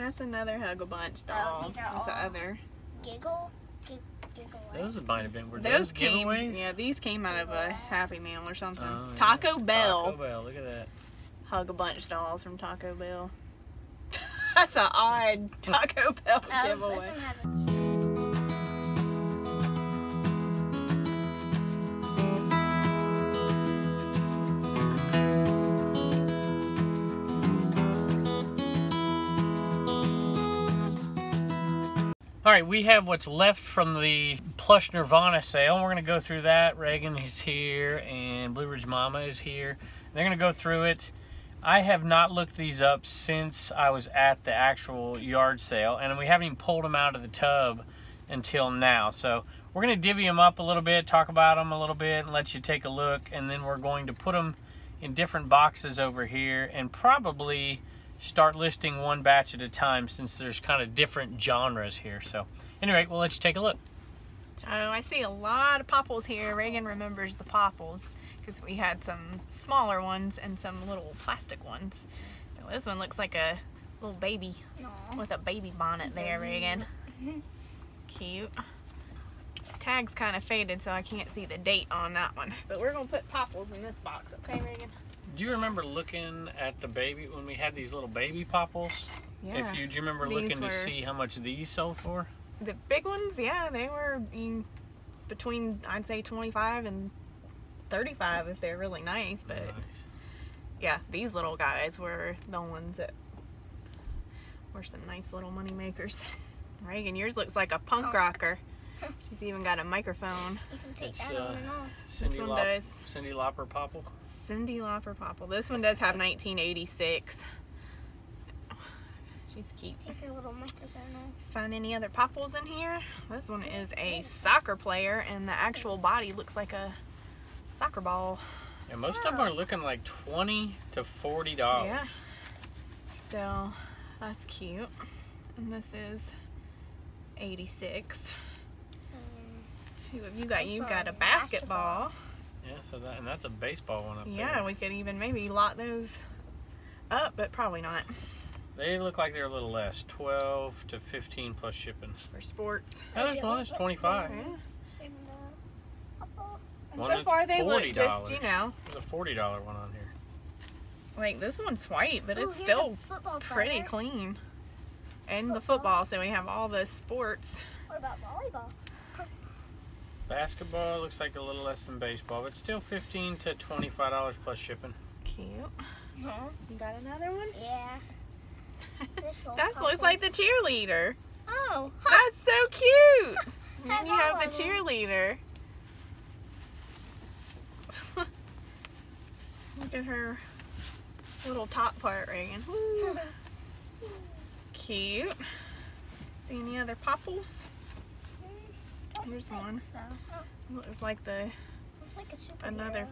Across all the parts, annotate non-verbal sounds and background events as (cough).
That's another Hug a Bunch doll. Oh, are That's the all- other. Giggle. Giggle. Those might have been. Were Those those, came, giveaways? yeah, these came out of a Happy Meal or something. Oh, yeah. Taco Bell. Taco Bell. Look at that. Hug a Bunch dolls from Taco Bell. (laughs) That's an odd Taco Bell Um, giveaway. this All right, we have what's left from the plush Nirvana sale. We're going to go through that. Reagan is here and Blue Ridge Mama is here. They're going to go through it. I have not looked these up since I was at the actual yard sale, and we haven't even pulled them out of the tub until now. So we're going to divvy them up a little bit, talk about them a little bit, and let you take a look, and then we're going to put them in different boxes over here and probably start listing one batch at a time since there's kind of different genres here. So anyway, we'll let you take a look. So I see a lot of popples here. Reagan remembers the popples because we had some smaller ones and some little plastic ones. So this one looks like a little baby Aw. with a baby bonnet there, Reagan. Cute. Tag's kind of faded, so I can't see the date on that one. But we're gonna put popples in this box, okay, Reagan? Do you remember looking at the baby when we had these little baby popples? Yeah. If you do you remember These looking were- to see how much these sold for? The big ones, yeah, they were in between I'd say 25 and 35 if they're really nice. But Nice. yeah, these little guys were the ones that were some nice little money makers. (laughs) Reagan, yours looks like a punk Oh. rocker. (laughs) She's even got a microphone. You can take It's, that uh, on and off. Cindy, one Lop- does. Cyndi Lauper popple. Cyndi Lauper Popple. This one does have 1986. She's cute. Take your little microphone off. Find any other popples in here? This one is a soccer player, and the actual body looks like a soccer ball. And most of them are looking like twenty to forty dollars. Yeah. So that's cute. And this is 86. Who you got? You've got a basketball. basketball. Yeah, so that and that's a baseball one up Yeah, there. Yeah, we could even maybe lot those up, but probably not They look like they're a little less, twelve to fifteen plus shipping. for sports. Yeah, there's one that's twenty-five. Yeah. and, uh, oh, And One so far they look just, you know, There's a forty dollar one on here. like this one's white, but Ooh, it's still pretty player. clean. And the Football. football, so we have all the sports. What about volleyball? Basketball looks like a little less than baseball, but still fifteen to twenty-five dollars plus shipping. Cute. Huh? You got another one? Yeah. (laughs) This one That looks like the cheerleader. Oh. That's so cute. (laughs) And Has you have the cheerleader. (laughs) Look at her little top part, Reagan. Woo. Cute. See any other popples? Here's one. So, oh, Looks like the looks like a superhero. Another-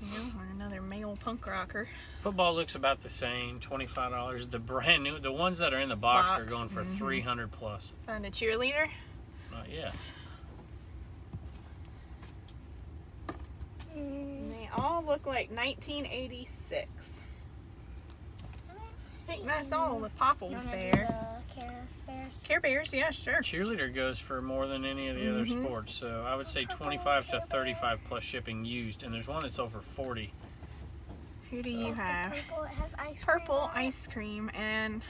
you know, or another male punk rocker. Football looks about the same, twenty-five dollars. The brand new, the ones that are in the box, are going for mhm. three hundred plus. Find a cheerleader. Uh, yeah, Mm, they all look like 1986. I think that's all the popples wanna do there. the Care Bears? Care Bears, yeah, sure. cheerleader goes for more than any of the other Mhm. sports. So I would say twenty-five to thirty-five plus shipping used, and there's one that's over forty. Who do you Oh. have? Purple, it has ice cream Purple ice cream, and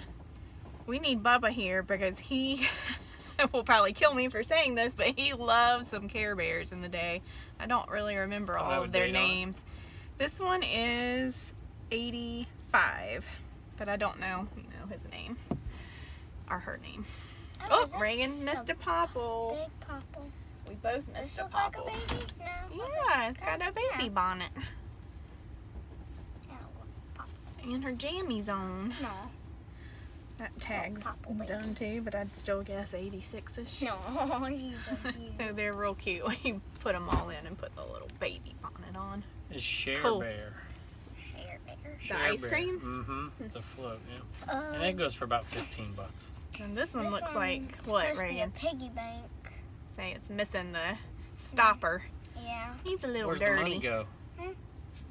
we need Bubba here because he (laughs) will probably kill me for saying this, but he loves some Care Bears in the day. I don't really remember I'll all of their date on names. This one is 85, but I don't know, you know, his name or her name. Oh, oh is this Reagan missed a popple. Big popple. We both Does missed this a look like a popple. baby? No. Yeah, it's got a baby Yeah. bonnet No. and her jammies on. No. That tag's popple done too, but I'd still guess 86ish. No. (laughs) so they're real cute (laughs) when you put them all in and put the little baby bonnet on. Is Share Cool. Bear. Share The ice cream? Mm-hmm. (laughs) It's a float, yeah. Um, And it goes for about fifteen bucks. And this one this looks like what, to Reagan? Piggy bank. Say it's missing the stopper. Yeah. He's a little Where's the dirty. money go?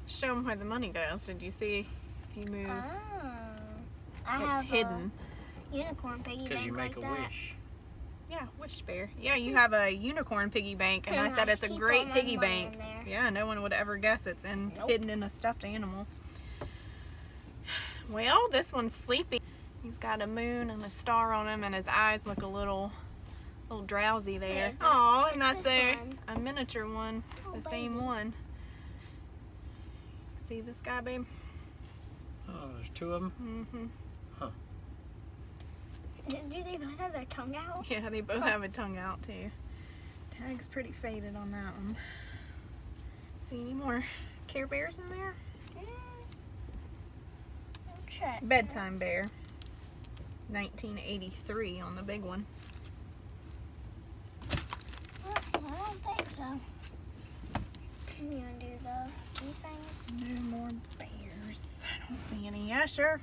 Show him where the money goes. Did you see? If you move, Oh. I it's have hidden. unicorn piggy bank Because bank you make like a that. wish. Yeah, wish bear. Yeah, you have a unicorn piggy bank, and, And I said I it's a great piggy bank. Yeah, no one would ever guess it's in Nope. hidden in a stuffed animal. Well, this one's sleepy. He's got a moon and a star on him, and his eyes look a little, little drowsy there. it? Oh, and that's a one. a miniature one, Oh, the same one. See this guy, babe? Oh, there's two of them. Mm-hmm. Huh. Do they both have their tongue out? Yeah, they both have a tongue out too. Tag's pretty faded on that one. See any more Care Bears in there? Bedtime Bear. 1983 on the big one. I don't think so. You wanna the these things? No more bears. I don't see any. Yeah, sure.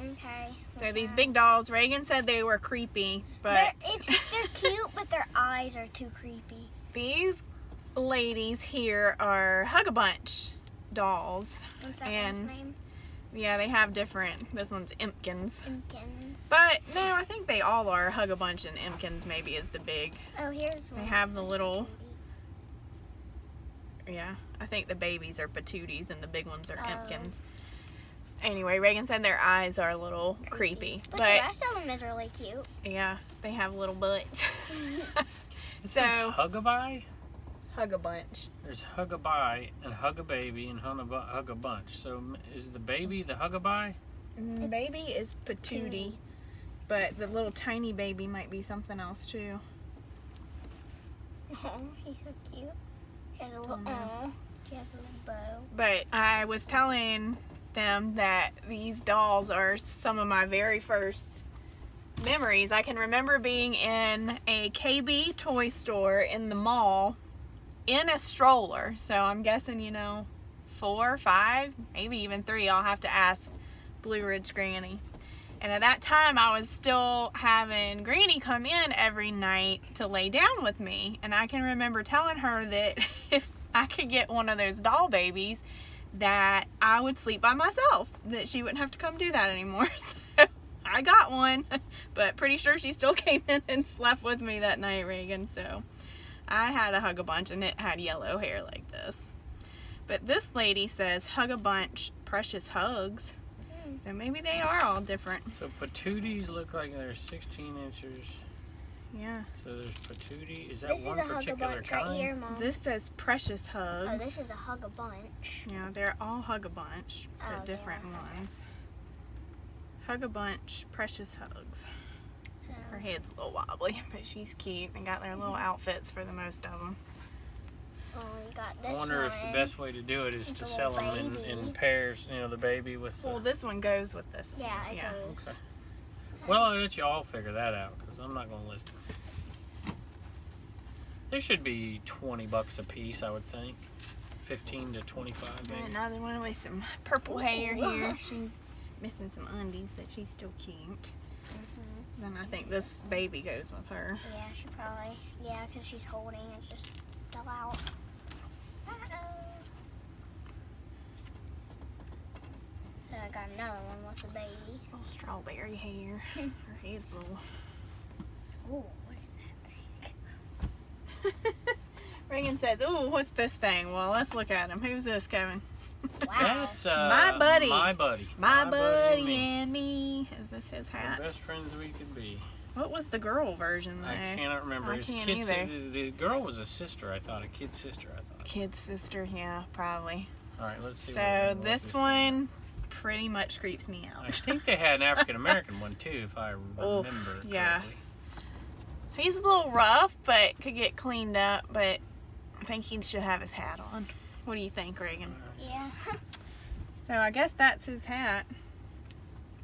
Okay. So these big dolls, Reagan said they were creepy, They're, but it's, they're (laughs) cute, but their eyes are too creepy. these ladies here are Hug-a-Bunch dolls. What's that And-? Yeah, they have different. This one's Impkins. Impkins. But no, I think they all are. Hug-a-Bunch and Impkins maybe is the big. oh, here's one. They have the little- Yeah, I think the babies are patooties and the big ones are uh. Oh. Impkins. Anyway, Reagan said their eyes are a little creepy, But, but, the rest of them is really cute. yeah, they have little butts. (laughs) (laughs) So says Hug-a-Bye? Hug a bunch. There's Hug-a-Bye and Hug-a-Baby and Hug-a-Bu- Hug-a-Bunch. So is the baby the Hug-a-Bye? Mm, it's baby is patootie, Patootie. but the little tiny baby might be something else too. Oh, (laughs) he's so cute. He has a oh, little. Don't know. Oh, uh, she has a little bow. But I was telling them that these dolls are some of my very first memories. I can remember being in a KB toy store in the mall in a stroller. So I'm guessing, you know, four, five, maybe even three. I'll have to ask Blue Ridge Granny. And at that time, I was still having Granny come in every night to lay down with me. And I can remember telling her that (laughs) if I could get one of those doll babies, that I would sleep by myself, that she wouldn't have to come do that anymore. (laughs) So I got one, (laughs) but pretty sure she still came in and slept with me that night, Reagan. So I had a hug a bunch and it had yellow hair like this. But this lady says hug a bunch, precious hugs. Mm. So maybe they are all different. So patooties look like they're 16 inches. Yeah. So there's patootie. Is that This is one a hug a particular bunch kind? right here, Mom. This says precious hugs. oh, this is a hug a bunch. Yeah, they're all hug a bunch, Oh, but they different are. ones. Hug a bunch, precious hugs. So, Her head's a little wobbly, (laughs) but she's cute. They got their little mm-hmm. outfits for the most of them. oh, we I wonder one. if the best way to do it is With to sell them in, in pairs. You know, the baby with the. Well, this one goes with this. Yeah, it yeah. goes. Okay. Well, I'll let you all figure that out because I'm not going to list them. There should be 20 bucks a piece, I would think. 15 to 25, Got maybe. Another one with some purple hair here. (laughs) She's missing some undies, but she's still cute. Then I think this baby goes with her. Yeah, she probably. Yeah, because she's holding it just fell out. Uh-oh. So I got another one with a baby. Little strawberry hair. (laughs) Her head's little. Oh, what is that thing? (laughs) Reagan says, "Ooh, what's this thing?" Well, let's look at him. Who's this, Kevin? Wow. That's uh, My buddy. My buddy. My, buddy, and me. and me. Is this his We're hat? best friends we could be. What was the girl version though? I cannot remember. I His can't kid, either. The, the girl was a sister, I thought. A kid sister, I thought. Kid sister, yeah, probably. All right, let's see. So what this thing- one pretty much creeps me out. I think they had an (laughs) African American one too, if I Oof, remember yeah. He's a little rough, but could get cleaned up. But I think he should have his hat on. What do you think, Reagan? Yeah. (laughs) So I guess that's his hat.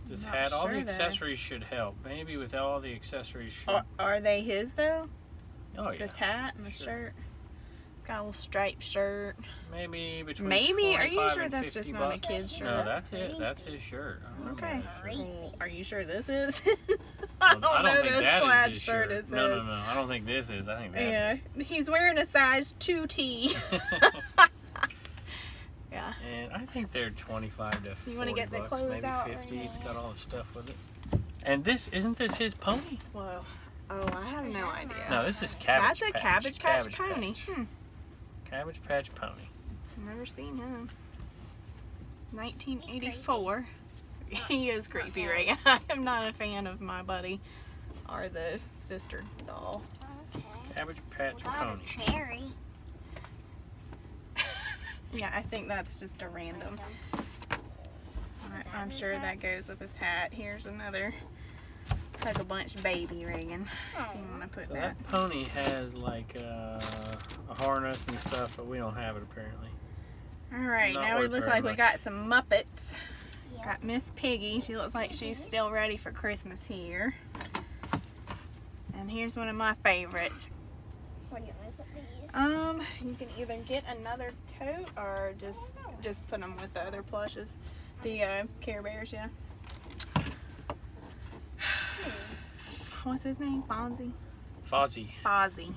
This hat, all the sure, accessories should help. Maybe with all the accessories should. Are, are they his though? oh yeah. This hat and the Sure. shirt. It's got a little striped shirt. Maybe between. Maybe. Are you sure that's 50 just not a kid's shirt? No, that's it. That's his shirt. Okay. that shirt. Are you sure this is? (laughs) I Well, don't know think this that is plaid his shirt is No, no, no. I don't think this is. I think that. Yeah, he's wearing a size 2T. (laughs) (laughs) yeah. and I think they're 25 to So you 40 wanna get the bucks, clothes maybe out 50. right It's now? got all the stuff with it. And this isn't this his pony? Whoa. Oh, I have no idea. No, this is Cabbage That's a Patch. Cabbage Patch pony. Patch. Hmm. Cabbage Patch pony. Never seen him. 1984. (laughs) he is creepy, Reagan. I am not a fan of my buddy or the sister doll. Okay. Cabbage Patch Got pony. a cherry. Yeah, I think that's just a random. Random. I- I'm sure that goes with his hat. Here's another Hug a Bunch baby, Reagan. If you want to put So that. that pony has like uh, a harness and stuff, but we don't have it apparently. All right, Not now we look very like we got some Muppets. Yeah. Got Miss Piggy. She looks like she's still ready for Christmas here. And here's one of my favorites. What do you want to put these? Um, you can either get another tote or just just put them with the other plushes. The uh, Care Bears, yeah. (sighs) What's his name? Fonzie? Fozzie. Fozzie.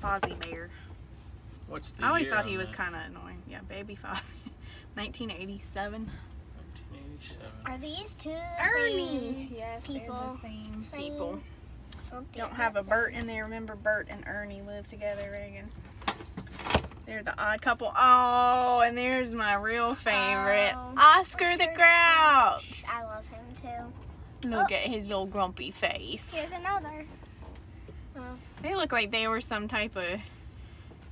Fozzie Bear. What's the I always year thought he was kind of annoying. Yeah, Baby Fozzie. (laughs) 1987. 1987. Are these two the Ernie. Yes, they're people. the same Same. people. Same? Don't have a Bert in there. Remember Bert and Ernie live together, Reagan. They're the odd couple. Oh, and there's my real favorite, Oh, Oscar, the Oscar Grouch. I love him too. Look oh. at his little grumpy face. Here's another. Oh. They look like they were some type of,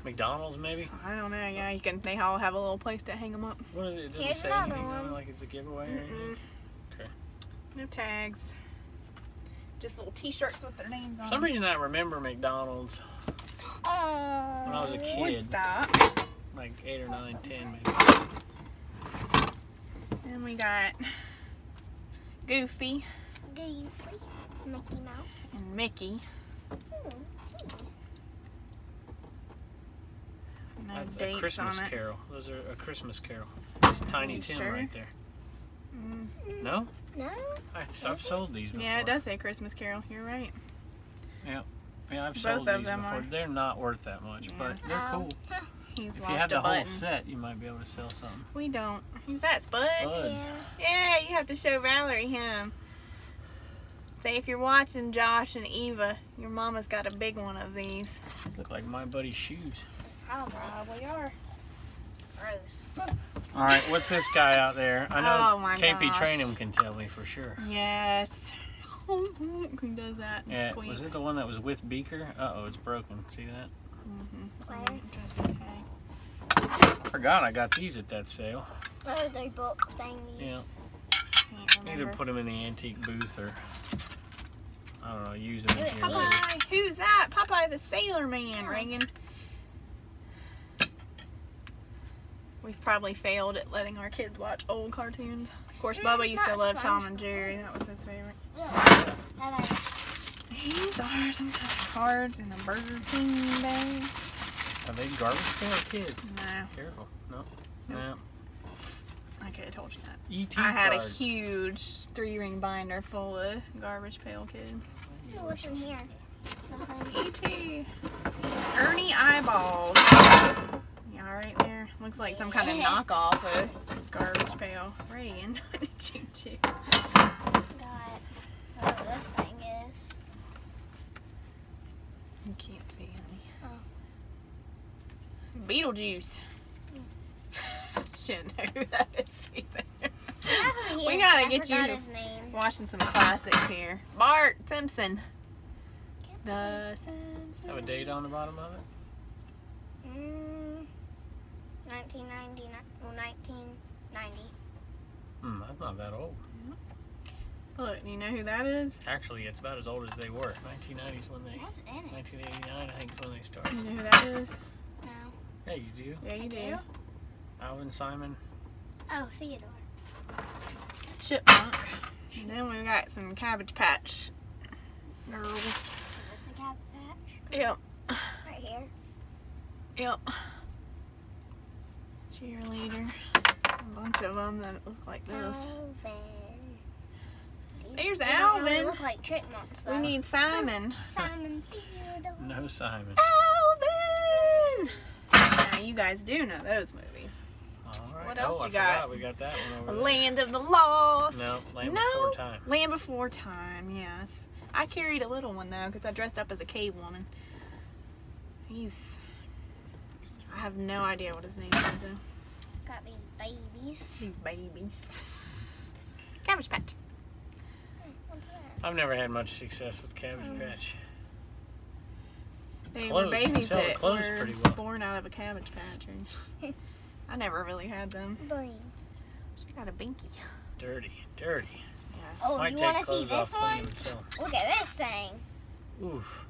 McDonald's maybe? I don't know. Yeah, you can. They all have a little place to hang them up. What is it? It doesn't Here's say another anything one. like it's a giveaway or anything. Okay. No tags. Just little T-shirts with their names on. For some reason I remember McDonald's Oh. when I was a kid, Woodstock. like eight or nine, ten maybe. Then we got Goofy Goofy. Mickey Mouse. and Mickey. Hmm. No That's a Christmas on it. Carol. Those are a Christmas Carol. It's Tiny Tim sure? right there. Mm. No? No? I, I've sold these before. Yeah, it does say Christmas Carol. You're right. Yeah, I've Both sold of these them before. are. They're not worth that much, Yeah. but they're Oh. cool. He's If lost you had a the whole set, you might be able to sell something. We don't. Who's that, Spuds? Spuds. Yeah. Yeah, you have to show Valerie him. Say if you're watching Josh and Eva, your mama's got a big one of these. These look like my buddy's shoes. Probably are. Gross. All right, what's this guy out there? I know Oh my KP gosh. Trainham can tell me for sure. Yes. (laughs) Who does that? and Yeah, squeaks. was it the one that was with Beaker? Uh oh, it's broken. See that? Mhm. Where? Interesting tag. I forgot I got these at that sale. Oh, they're book thingies. Yeah. Either put them in the antique booth or I don't know, use them in Wait, here. how. Popeye, who's that? Popeye the Sailor Man, Reagan. We've probably failed at letting our kids watch old cartoons. Of course, Mm, Bubba used to not love Tom and Jerry. That was his favorite. Ugh. These are some kind of cards in a Burger King bag. Are they garbage pail kids? No, Careful. No. Nope. No. I could have told you that. ET I had a huge three-ring binder full of Garbage Pail Kid. Ooh, What's in here? Nothing. E.T. Ernie Eyeballs. Yeah, right there. Looks like some kind of knockoff of Garbage Pail. Reagan, (laughs) what did you do? Got what this thing is. You can't see, honey. Oh. Beetlejuice. Shouldn't know who that is either. I know who he We is, gotta get you forgot to- his name. Watching some classics here. Bart Simpson. Can't The Simpsons. Have a date on the bottom of it? Mm, 1999. Well, 1990. Hmm, that's not that old. Look, you know who that is? Actually, it's about as old as they were. 1990s when they, What's in it? 1989, I think, is when they started. You know who that is? No. Yeah, you do. Yeah, you I do. do. Alvin Simon. Oh, Theodore. Chipmunk. And then we've got some Cabbage Patch girls. Is this a cat patch? Yep. Right here. Yep. Cheerleader. A bunch of them that look like this. Alvin. There's they don't really Alvin. look like chipmunks, though. We need Simon. Simon Theodore. No Simon. Alvin! Now, you guys do know those movies. All right. What else oh, you I got? forgot we got that one over there. Land of the Lost. No, Land No. Before Time. Land Before Time, yes. I carried a little one though because I dressed up as a cave woman. He's. I have no idea what his name is though. Got these babies. These babies. (laughs) Cabbage Patch. What's that? I've never had much success with Cabbage Oh. Patch. They Clothes. were babies that were pretty well. born out of a Cabbage Patch. (laughs) I never really had them. Boing. She got a binky. Dirty, dirty. Yes. Oh, Might you want to see this one? them, sell 'em. Look at this thing. Oof.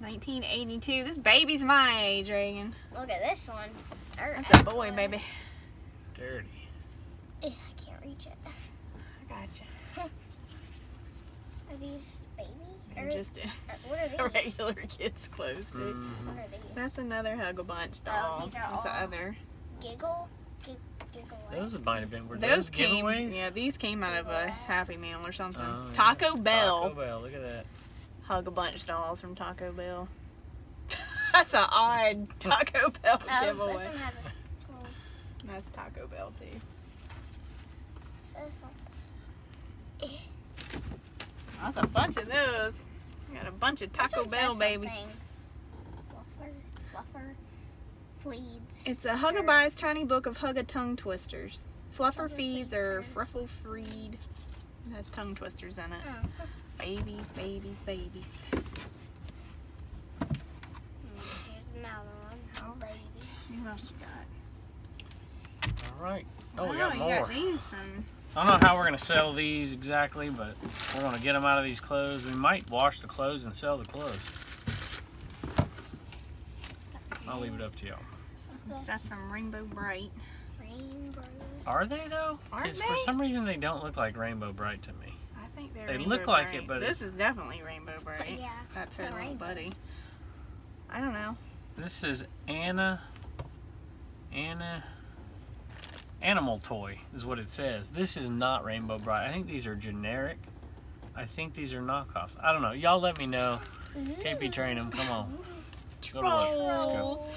1982. This baby's my age, Reagan. Look at this one. Dirt That's a boy, everywhere. baby. Dirty. Ugh, I can't reach it. I got gotcha. (laughs) Are these baby? They're Or- just (laughs) in or uh, what are these? regular kids' clothes, too. Mm-hmm. What are these? That's another Hug a Bunch Oh, doll. these are That's the other. Giggle? Gig- giggle. what? Those might have been. Were Those those, came, giveaways? yeah, these came out of a Happy Meal or something. Oh, yeah. Taco Bell. Taco Bell. Look at that. Hug a Bunch dolls from Taco Bell. (laughs) That's an odd Taco Bell Oh, giveaway. this one has a. That's Taco Bell too. That's a bunch of those. We got a bunch of Taco Bell babies. something. Fluffer, fluffer, fleeds. It's a sir. Hugabye's tiny book of Hugga tongue twisters. Fluffer Fluffer feeds feeds, or. Fruffle freed. It has tongue twisters in it. Oh. Babies, babies, babies. Here's another one. Oh, baby. What else you got? All right. Oh, we Wow, got you more. got these from. I don't know how we're gonna sell these exactly, but we're gonna get them out of these clothes. We might wash the clothes and sell the clothes. I'll leave it up to y'all. Some stuff from Rainbow Brite. Rainbow. Are they though? Aren't 'Cause for some reason they don't look like Rainbow Brite to me. I think they're They Rainbow look like Bright. it, but this is definitely Rainbow (laughs) Bright. Yeah. That's her little rainbow. buddy. I don't know. This is Anna. Anna. Animal toy is what it says. This is not Rainbow Brite. I think these are generic. I think these are knockoffs. I don't know. Y'all let me know. KP train them. Come on. Go to. Let's go. Trolls.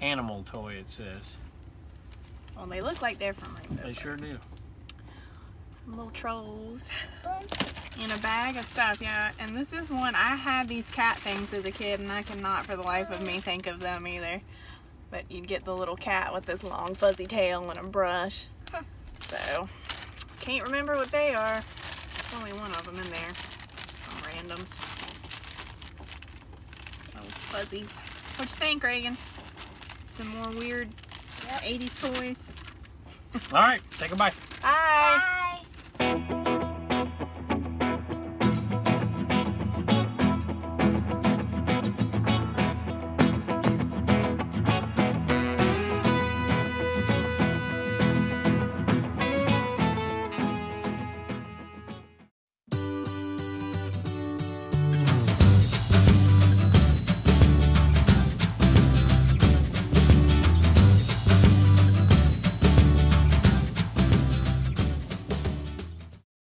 Animal toy it says. Well, they look like they're from Rainbow. They Bright. sure do. Some little trolls. Boom. in a bag of stuff, yeah. And this is one I had these cat things as a kid, and I cannot for the life of me think of them either. But you'd get the little cat with this long fuzzy tail and a brush. Huh. So can't remember what they are. There's only one of them in there. Just some randoms. Oh, fuzzies. What you think, Reagan? Some more weird Yep. 80s toys. All right. Take a bite. Bye. Bye.